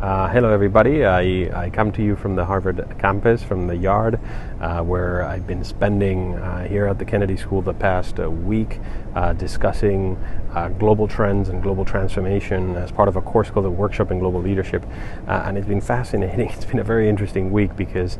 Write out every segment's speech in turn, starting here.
Uh, hello, everybody. I, I come to you from the Harvard campus, from the yard, uh, where I've been spending uh, here at the Kennedy School the past uh, week uh, discussing uh, global trends and global transformation as part of a course called the Workshop in Global Leadership. and it's been fascinating. It's been a very interesting week because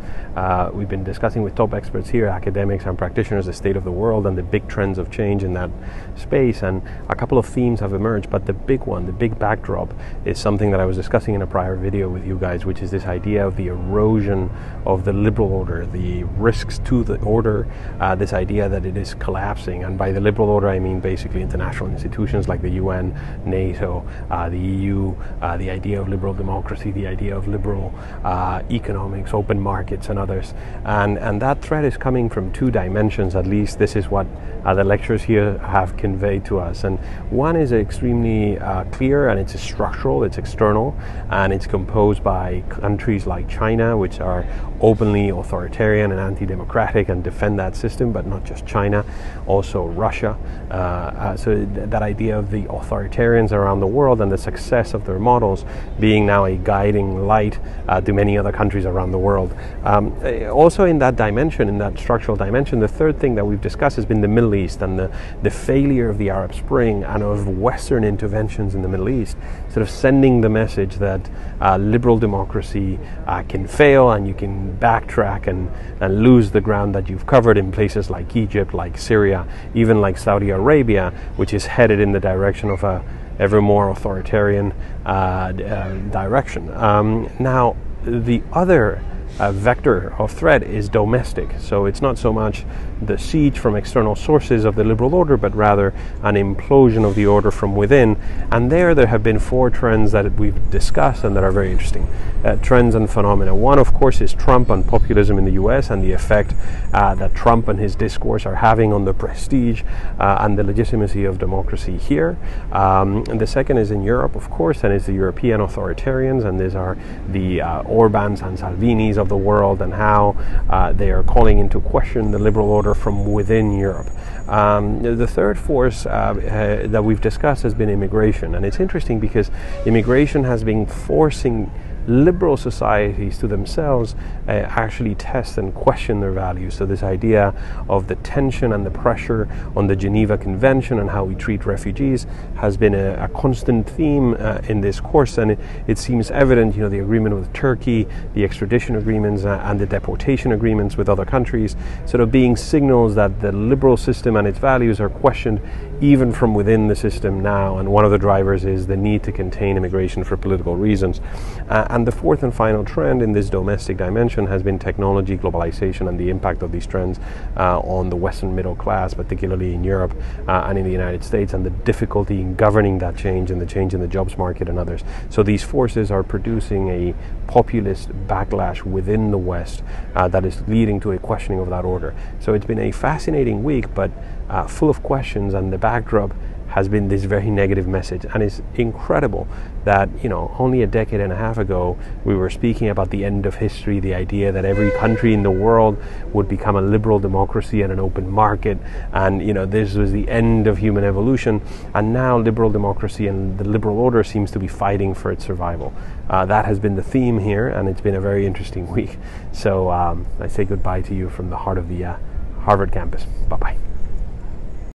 we've been discussing with top experts here, academics and practitioners, the state of the world and the big trends of change in that space. And a couple of themes have emerged, but the big one, the big backdrop, is something that I was discussing in a prior prior video with you guys, which is this idea of the erosion of the liberal order, the risks to the order, uh, this idea that it is collapsing. And by the liberal order, I mean basically international institutions like the UN, NATO, uh, the EU, uh, the idea of liberal democracy, the idea of liberal uh, economics, open markets, and others. And, and that threat is coming from two dimensions, at least. This is what uh, the lectures here have conveyed to us. And one is extremely uh, clear and it's structural, it's external, and it's composed by countries like China, which are openly authoritarian and anti democratic and defend that system, but not just China, also Russia. Uh, uh, so th- that idea of the authoritarians around the world and the success of their models being now a guiding light uh, to many other countries around the world. Um, eh, also, in that dimension, in that structural dimension, the third thing that we've discussed has been the Middle East and the, the failure of the Arab Spring and of Western interventions in the Middle East, sort of sending the message that uh, liberal democracy uh, can fail and you can backtrack and, and lose the ground that you've covered in places like Egypt, like Syria, even like Saudi Arabia, which is headed in the direction of a ever more authoritarian uh, uh direction. Um, now, the other uh, vector of threat is domestic. So it's not so much the siege from external sources of the liberal order, but rather an implosion of the order from within. And there, there have been four trends that we've discussed and that are very interesting. Uh, trends and phenomena. One, of course, is Trump and populism in the US and the effect uh, that Trump and his discourse are having on the prestige uh, and the legitimacy of democracy here. Um, and the second is in Europe, of course, and it's the European authoritarians, and these are the uh, Orbans and Salvinis of the world and how uh, they are calling into question the liberal order from within Europe. Um, the third force uh, uh, that we've discussed has been immigration, and it's interesting because immigration has been forcing liberal societies to themselves uh, actually test and question their values. So, this idea of the tension and the pressure on the Geneva Convention and how we treat refugees has been a, a constant theme uh, in this course, and it, it, seems evident. You know, the agreement with Turkey, the extradition agreements, uh, and the deportation agreements with other countries, sort of being signals that the liberal system and its values are questioned even from within the system now. And one of the drivers is the need to contain immigration for political reasons. Uh, and the fourth and final trend in this domestic dimension has been technology, globalization, and the impact of these trends uh, on the Western middle class, particularly in Europe uh, and in the United States, and the difficulty in governing that change and the change in the jobs market and others. So these forces are producing a populist backlash within the West uh, that is leading to a questioning of that order. So it's been a fascinating week, but uh, full of questions, and the backdrop has been this very negative message. And it's incredible that, you know, only a decade and a half ago, we were speaking about the end of history, the idea that every country in the world would become a liberal democracy and an open market. And, you know, this was the end of human evolution. And now liberal democracy and the liberal order seems to be fighting for its survival. Uh, that has been the theme here, and it's been a very interesting week. So um, I say goodbye to you from the heart of the uh, Harvard campus. Bye bye.